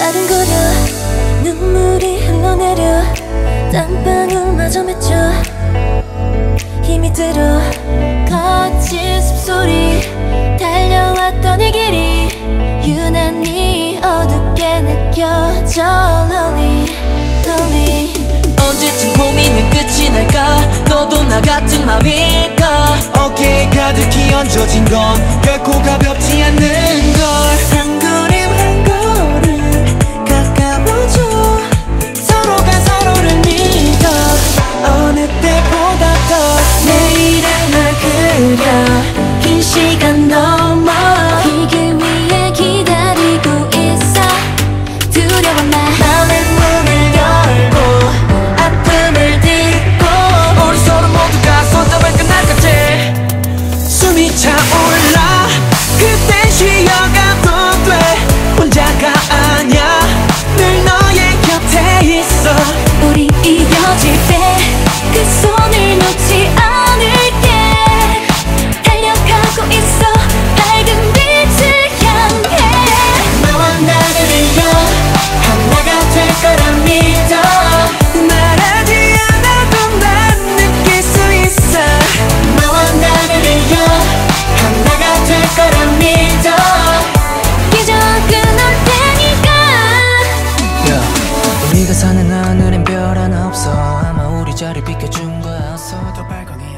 아른거려. 눈물이 흘러내려. 땀방울마저 맺혀. 힘이 들어. 거친 숲소리. 달려왔던 이 길이. 유난히 어둡게 느껴져. Lonely, lonely. 언제쯤 고민은 끝이 날까? 너도 나 같은 마음일까? 어깨에 가득히 얹어진 건 시간 넘어. 이길 위해 기다리고 있어. 두려워 마 마음의 문을 고, 아픔을 딛고. 우리 서로 모두가 손잡을 끝날까지 숨이 차올라. 나를 비켜준 거야. 서도 발광이